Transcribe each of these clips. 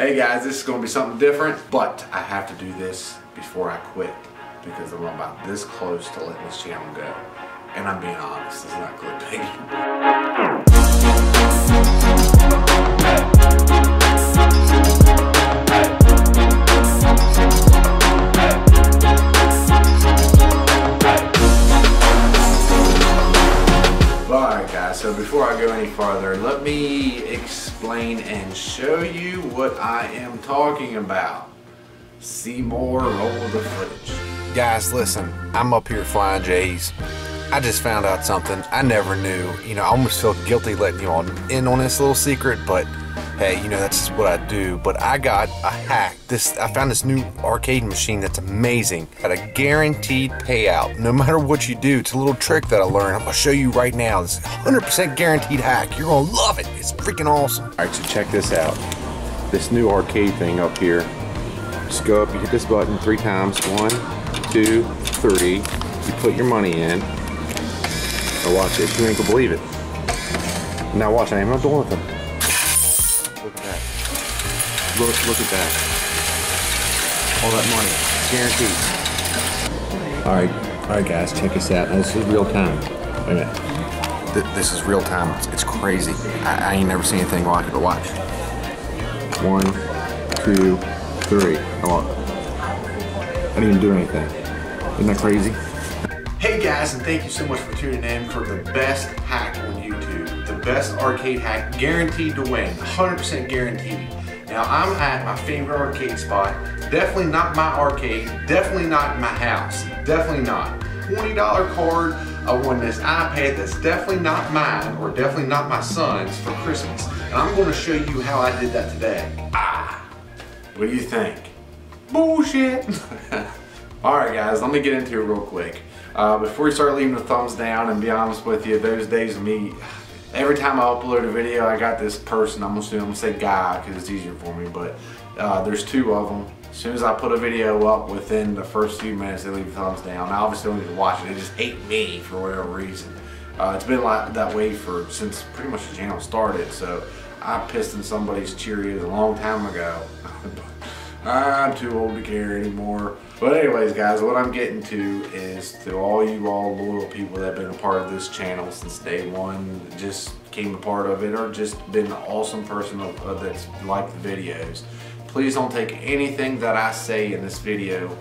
Hey guys, this is going to be something different, but I have to do this before I quit because I'm about this close to letting this channel go. And I'm being honest, it's not clickbait. So before I go any farther, let me explain and show you what I am talking about. See more, roll the footage. Guys, listen, I'm up here flying J's. I just found out something I never knew. You know, I almost feel guilty letting you all in on this little secret, but hey, you know, that's what I do. But I got a hack. This I found this new arcade machine that's amazing. Got a guaranteed payout. No matter what you do, it's a little trick that I learned. I'm gonna show you right now. This 100% guaranteed hack. You're gonna love it. It's freaking awesome. All right, so check this out. This new arcade thing up here. Just go up, you hit this button three times. One, two, three. You put your money in. Now watch it. You ain't gonna believe it. Now watch. I am not doing with Look, look at that. All that money. Guaranteed. Alright, alright guys, check this out. Now this is real time. Wait a minute. Th- this is real time. It's, it's crazy. I, I ain't never seen anything like it, but watch. One, two, three. Oh, I didn't even do anything. Isn't that crazy? Hey guys, and thank you so much for tuning in for the best hack on YouTube. The best arcade hack guaranteed to win, 100% guaranteed. Now I'm at my favorite arcade spot. Definitely not my arcade, definitely not my house, definitely not. $20 card, I won this iPad that's definitely not mine or definitely not my son's for Christmas. And I'm gonna show you how I did that today. Ah, what do you think? Bullshit. All right, guys, let me get into it real quick. Uh, before you start leaving the thumbs down, and be honest with you, those days of me, every time I upload a video, I got this person, I'm gonna, I'm gonna say guy because it's easier for me, but uh, there's two of them. As soon as I put a video up, within the first few minutes, they leave the thumbs down. I obviously don't need to watch it, they just hate me for whatever reason. Uh, it's been like that way for since pretty much the channel started, so I pissed in somebody's Cheerios a long time ago. I'm too old to care anymore. But anyways, guys, what I'm getting to is to all you all loyal people that have been a part of this channel since day one, just came a part of it, or just been an awesome person that's liked the videos. Please don't take anything that I say in this video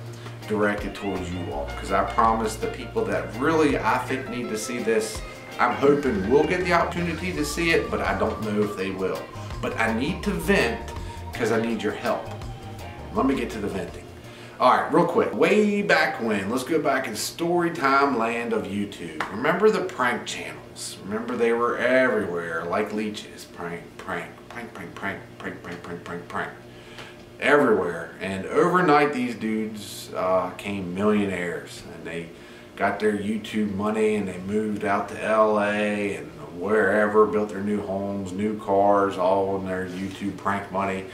directed towards you all, because I promise the people that really I think need to see this, I'm hoping will get the opportunity to see it, but I don't know if they will. But I need to vent because I need your help. Let me get to the venting. All right, real quick. Way back when, let's go back in story time land of YouTube. Remember the prank channels? Remember they were everywhere, like leeches. Prank, prank, prank, prank, prank, prank, prank, prank, prank, prank. Everywhere. And overnight, these dudes uh, came millionaires, and they got their YouTube money, and they moved out to LA and wherever, built their new homes, new cars, all in their YouTube prank money.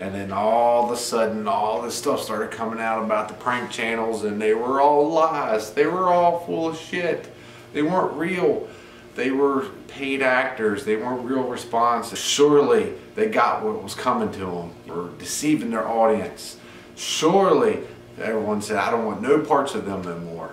And then all of a sudden, all this stuff started coming out about the prank channels, and they were all lies. They were all full of shit. They weren't real. They were paid actors. They weren't real responses. Surely they got what was coming to them. Were deceiving their audience. Surely everyone said, I don't want no parts of them no more.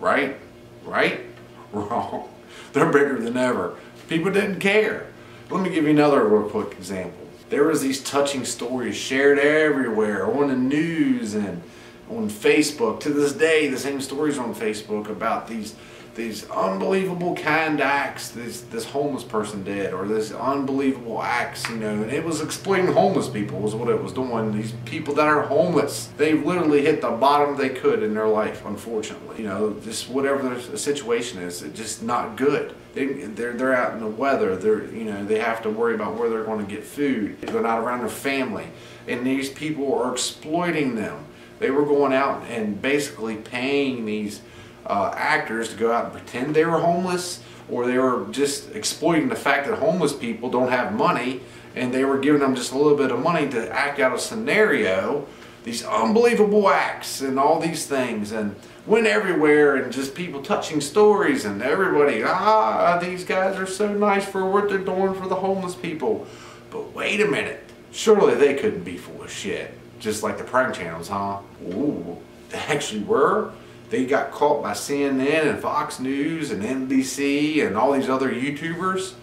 Right? Right? Wrong. They're bigger than ever. People didn't care. Let me give you another real quick example there was these touching stories shared everywhere on the news and on Facebook. To this day, the same stories on Facebook about these these unbelievable kind acts this this homeless person did, or this unbelievable acts, you know. And it was exploiting homeless people was what it was doing. These people that are homeless, they literally hit the bottom they could in their life. Unfortunately, you know, just whatever the situation is, it's just not good. They, they're they're out in the weather. They're you know they have to worry about where they're going to get food. They're not around their family, and these people are exploiting them. They were going out and basically paying these uh, actors to go out and pretend they were homeless, or they were just exploiting the fact that homeless people don't have money, and they were giving them just a little bit of money to act out a scenario. These unbelievable acts and all these things, and went everywhere and just people touching stories and everybody, ah, these guys are so nice for what they're doing for the homeless people. But wait a minute, Surely they couldn't be full of shit. Just like the prank channels, huh? Ooh, they actually were. They got caught by CNN and Fox News and NBC and all these other YouTubers.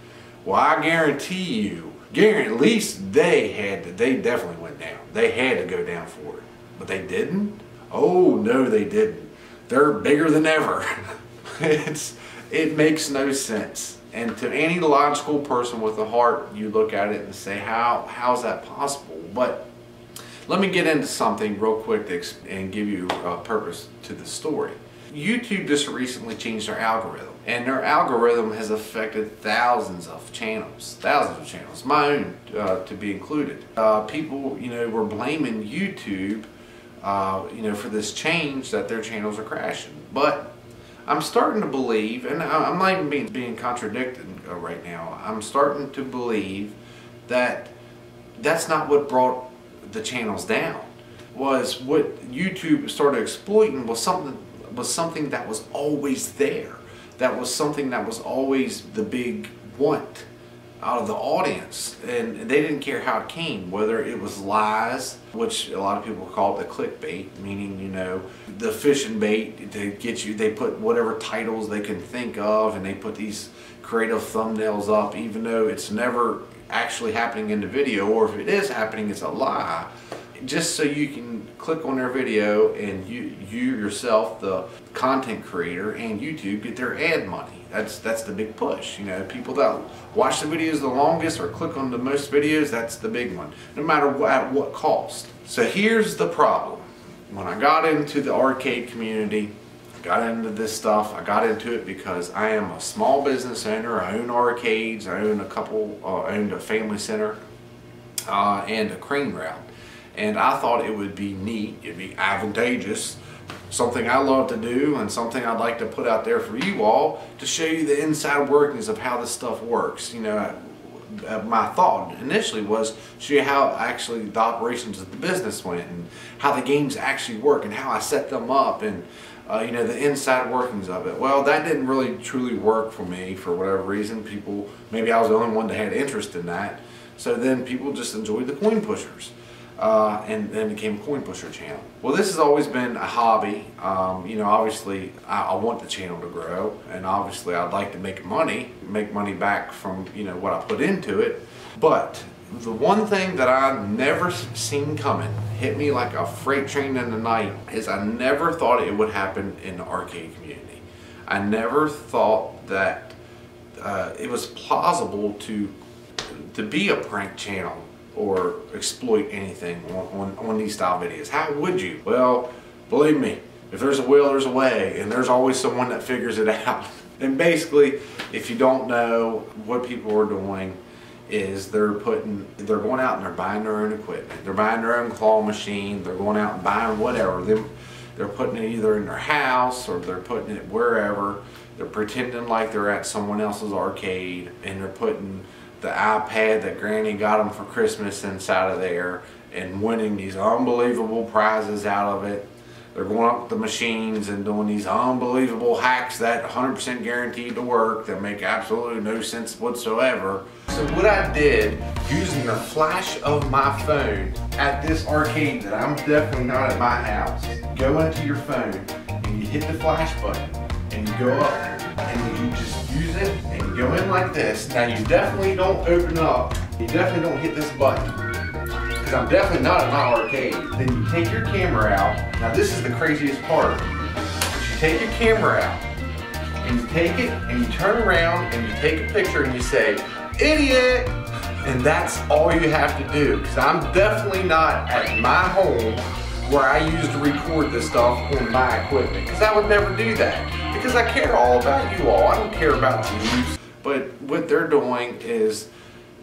Well, I guarantee you, guarantee at least they had to, they definitely went down. They had to go down for it. But they didn't? Oh, no, they didn't. They're bigger than ever. it's, it makes no sense. And to any logical person with a heart, you look at it and say, how, how's that possible? But let me get into something real quick and give you a purpose to the story. YouTube just recently changed their algorithm and their algorithm has affected thousands of channels, thousands of channels, my own uh, to be included. Uh, people, you know, were blaming YouTube, uh, you know, for this change that their channels are crashing. But I'm starting to believe, and I'm not even being, being contradicted uh, right now, I'm starting to believe that that's not what brought the channels down. Was what YouTube started exploiting was something was something that was always there. That was something that was always the big want out of the audience and they didn't care how it came whether it was lies which a lot of people call it the clickbait meaning you know the fishing bait to get you they put whatever titles they can think of and they put these creative thumbnails up even though it's never actually happening in the video or if it is happening it's a lie. Just so you can click on their video and you you yourself the content creator and YouTube get their ad money. That's that's the big push you know. People that watch the videos the longest or click on the most videos that's the big one no matter what at what cost. So here's the problem. When I got into the arcade community got into this stuff. I got into it because I am a small business owner. I own arcades. I own a couple, uh, owned a family center uh, and a crane route. And I thought it would be neat, it'd be advantageous, something I love to do and something I'd like to put out there for you all to show you the inside workings of how this stuff works. You know, uh, my thought initially was show you how actually the operations of the business went and how the games actually work and how I set them up and uh, you know, the inside workings of it. Well, that didn't really truly work for me for whatever reason. People, maybe I was the only one that had interest in that. So then people just enjoyed the coin pushers. Uh, and then became a coin pusher channel. Well, this has always been a hobby. Um, you know, obviously, I, I, want the channel to grow, and obviously, I'd like to make money, make money back from you know what I put into it. But the one thing that I never seen coming hit me like a freight train in the night is I never thought it would happen in the arcade community. I never thought that uh, it was plausible to to be a prank channel or exploit anything on, on, on these style videos. How would you? Well, believe me, if there's a will, there's a way, and there's always someone that figures it out. And basically, if you don't know what people are doing, is they're putting, they're going out and they're buying their own equipment. They're buying their own claw machine. They're going out and buying whatever. They're, they're putting it either in their house or they're putting it wherever. They're pretending like they're at someone else's arcade and they're putting the iPad that Granny got them for Christmas inside of there and winning these unbelievable prizes out of it. They're going up the machines and doing these unbelievable hacks that 100% guaranteed to work that make absolutely no sense whatsoever. So what I did, using the flash of my phone at this arcade that I'm definitely not at my house, go into your phone and you hit the flash button and you go up and you just use it and you go in like this. Now you definitely don't open up, you definitely don't hit this button because I'm definitely not at my arcade. Then you take your camera out. Now this is the craziest part. You take your camera out and you take it and you turn around and you take a picture and you say, idiot! And that's all you have to do because I'm definitely not at my home where I used to record this stuff on my equipment because I would never do that because I care all about you all. I don't care about you. But what they're doing is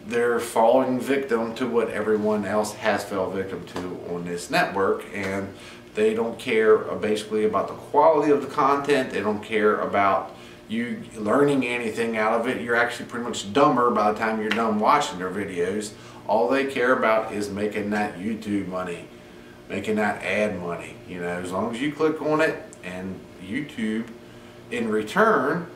they're falling victim to what everyone else has fell victim to on this network and they don't care basically about the quality of the content. They don't care about you learning anything out of it. You're actually pretty much dumber by the time you're done watching their videos. All they care about is making that YouTube money making that ad money you know. As long as you click on it and YouTube in return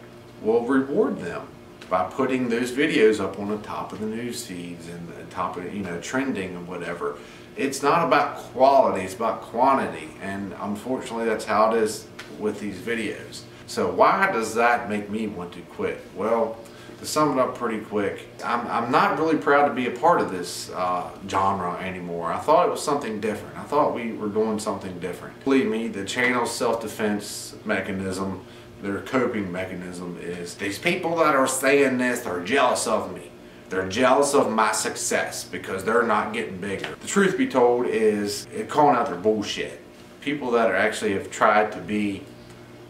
will reward them by putting those videos up on the top of the news feeds and the top of you know trending and whatever. It's not about quality, it's about quantity, and unfortunately that's how it is with these videos. So why does that make me want to quit? Well, to sum it up pretty quick, I'm, I'm not really proud to be a part of this uh, genre anymore. I thought it was something different. I thought we were doing something different. Believe me, the channel's self-defense mechanism, their coping mechanism is these people that are saying this are jealous of me. They're jealous of my success because they're not getting bigger. The truth be told is calling out their bullshit. People that are actually have tried to be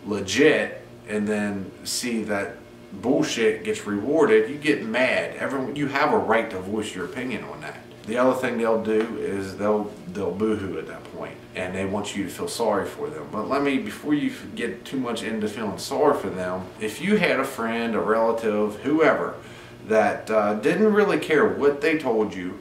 legit and then see that bullshit gets rewarded, you get mad. Everyone, you have a right to voice your opinion on that. The other thing they'll do is they'll they'll boohoo at that point, and they want you to feel sorry for them. But let me, before you get too much into feeling sorry for them, if you had a friend, a relative, whoever, that uh, didn't really care what they told you,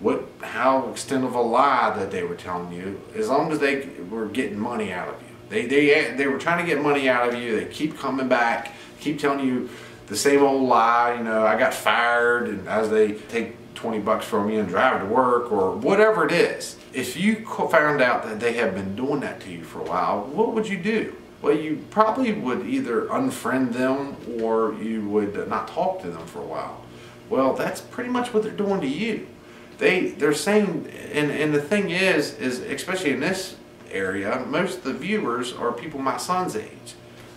what how extent of a lie that they were telling you, as long as they were getting money out of you, they they they were trying to get money out of you. They keep coming back keep telling you the same old lie, you know, I got fired, and as they take 20 bucks from you and drive to work, or whatever it is. If you found out that they have been doing that to you for a while, what would you do? Well, you probably would either unfriend them or you would not talk to them for a while. Well, that's pretty much what they're doing to you. They they're saying, and and the thing is, is especially in this area, most of the viewers are people my son's age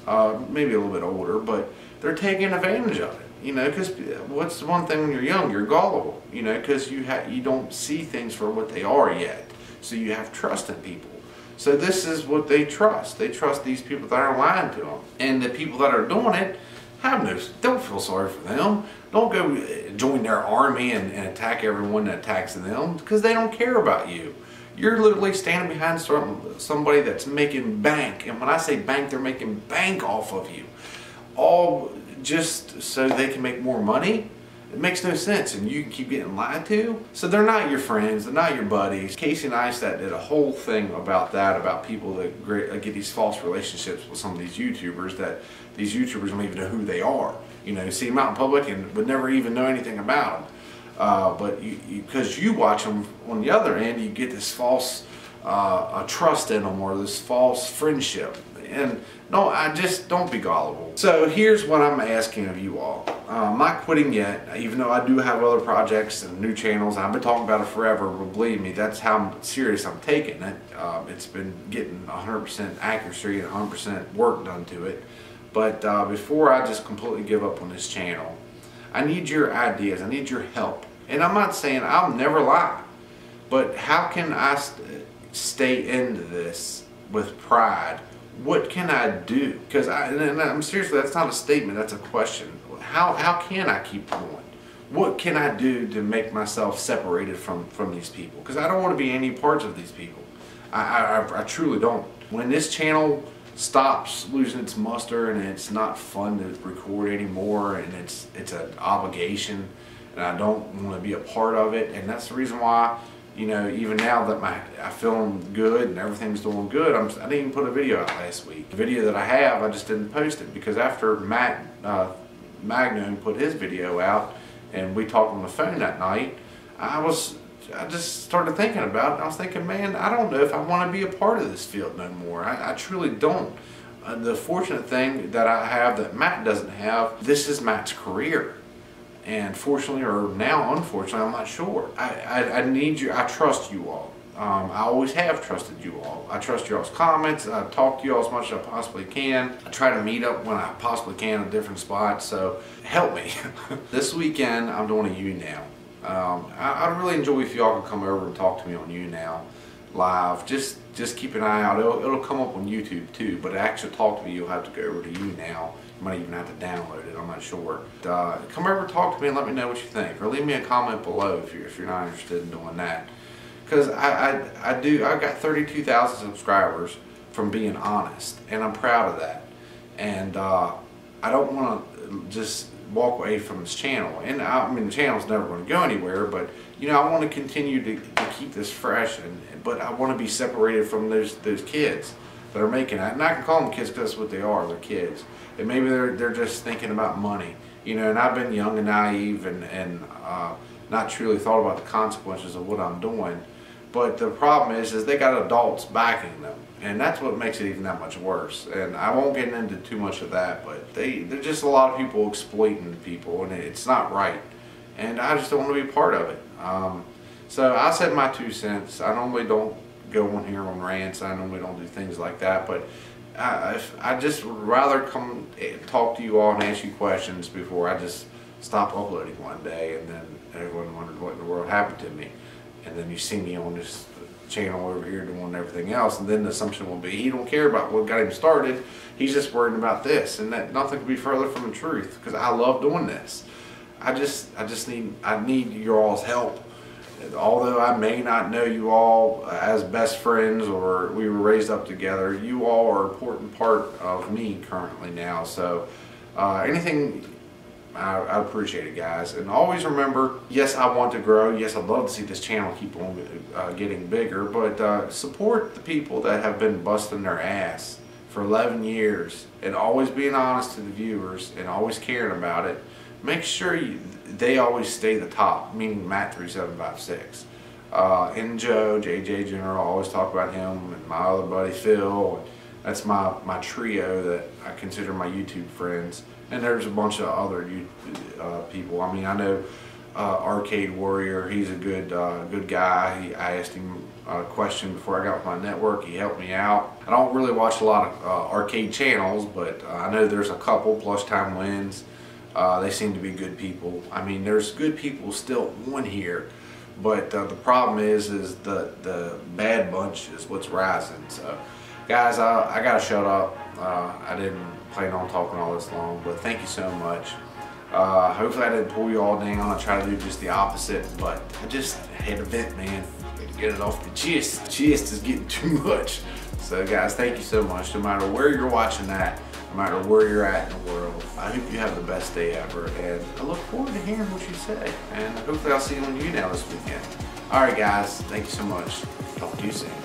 uh, maybe a little bit older, but they're taking advantage of it. You know, because what's the one thing when you're young? You're gullible. You know, because you ha- you don't see things for what they are yet. So you have trust in people. So this is what they trust. They trust these people that are lying to them, and the people that are doing it have no. Don't feel sorry for them. Don't go uh, join their army and, and attack everyone that attacks them because they don't care about you. You're literally standing behind some, somebody that's making bank. And when I say bank, they're making bank off of you. All just so they can make more money. It makes no sense, and you keep getting lied to. So they're not your friends, they're not your buddies. Casey Neistat did a whole thing about that, about people that get these false relationships with some of these YouTubers that these YouTubers don't even know who they are. You know, see them out in public and would never even know anything about them. Uh, but because you, you, watch them on the other end, you get this false uh, trust in them or this false friendship. And no, I just don't be gullible. So here's what I'm asking of you all. Uh, I'm not quitting yet, even though I do have other projects and new channels. I've been talking about it forever, but believe me, that's how serious I'm taking it. Uh, it's been getting 100% accuracy and 100% work done to it. But uh, before I just completely give up on this channel, I need your ideas. I need your help. And I'm not saying I'll never lie, but how can I st stay into this with pride? What can I do? Because I, and I'm seriously, that's not a statement, that's a question. How, how can I keep going? What can I do to make myself separated from, from these people? Because I don't want to be any parts of these people. I, I, I truly don't. When this channel stops losing its muster and it's not fun to record anymore and it's it's an obligation and I don't want to be a part of it. And that's the reason why, you know, even now that my I feeling good and everything's doing good, I'm, I didn't even put a video out last week. The video that I have, I just didn't post it because after Matt uh, Magnum put his video out and we talked on the phone that night, I was I just started thinking about it. I was thinking, man, I don't know if I want to be a part of this field no more. I, I truly don't. Uh, the fortunate thing that I have that Matt doesn't have, this is Matt's career and fortunately or now unfortunately I'm not sure. I, I, I need you I trust you all. Um, I always have trusted you all. I trust y'all's comments. I talk to you all as much as I possibly can. I try to meet up when I possibly can in different spots so help me. This weekend I'm doing a YouNow um, I, would really enjoy if y'all could come over and talk to me on U YouNow live. Just just keep an eye out. It'll, it'll come up on YouTube too but to actually talk to me you'll have to go over to YouNow you might even have to download it. I'm not sure. Uh, come over talk to me and let me know what you think. Or leave me a comment below if you're, if you're not interested in doing that. Because I, I, I do, I've got 32,000 subscribers from being honest. And I'm proud of that. And uh, I don't want to just walk away from this channel. And I, mean, the channel's never going to go anywhere. But, you know, I want to continue to, to keep this fresh. And, but I want to be separated from those, those kids that are making that. And I can call them kids because that's what they are. They're kids. And maybe they're, they're just thinking about money. You know, and I've been young and naive and, and uh, not truly thought about the consequences of what I'm doing. But the problem is, is they got adults backing them, and that's what makes it even that much worse. And I won't get into too much of that, but they there's just a lot of people exploiting people, and it's not right. And I just don't want to be part of it. Um, so I said my two cents. I normally don't go on here on rants. I normally don't do things like that, but I, I just would rather come eh, talk to you all and ask you questions before I just stop uploading one day and then everyone wondered what in the world happened to me. And then you see me on this channel over here doing everything else, and then the assumption will be he don't care about what got him started. He's just worried about this, and that nothing could be further from the truth. Because I love doing this. I just I just need I need your all's help. Although I may not know you all as best friends or we were raised up together, you all are an important part of me currently now. So uh, anything I, I, appreciate it, guys. And always remember, yes, I want to grow. Yes, I'd love to see this channel keep on uh, getting bigger. But uh, support the people that have been busting their ass for 11 years and always being honest to the viewers and always caring about it. Make sure you, they always stay the top, meaning Matt3756. Uh, and Joe, JJ General, always talk about him and my other buddy Phil. That's my, my trio that I consider my YouTube friends and there's a bunch of other uh, people. I mean, I know uh, Arcade Warrior. He's a good uh, good guy. He, I asked him a question before I got with my network. He helped me out. I don't really watch a lot of uh, arcade channels, but I know there's a couple. Plus Time Wins. Uh, they seem to be good people. I mean, there's good people still on here, but the problem is, is the the bad bunch is what's rising. So, guys, I, I gotta shut up. I didn't plan on talking all this long, but thank you so much. Uh, hopefully I didn't pull you all down. I try to do just the opposite, but I just had a vent, man. get it off the chest. The chest is getting too much. So guys, thank you so much. No matter where you're watching that, no matter where you're at in the world, I hope you have the best day ever. And I look forward to hearing what you say. And hopefully I'll see you on YouNow this weekend. All right, guys. Thank you so much. Talk to you soon.